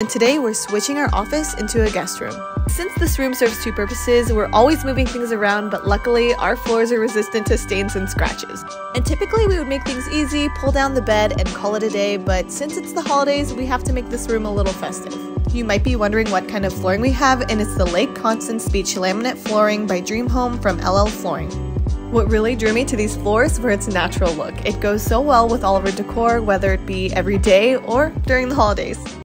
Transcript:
And today we're switching our office into a guest room. Since this room serves two purposes, we're always moving things around, but luckily our floors are resistant to stains and scratches. And typically we would make things easy, pull down the bed, and call it a day, but since it's the holidays, we have to make this room a little festive. You might be wondering what kind of flooring we have, and it's the Lake Constance Beech laminate flooring by Dream Home from LL Flooring. What really drew me to these floors were its natural look. It goes so well with all of our decor, whether it be every day or during the holidays.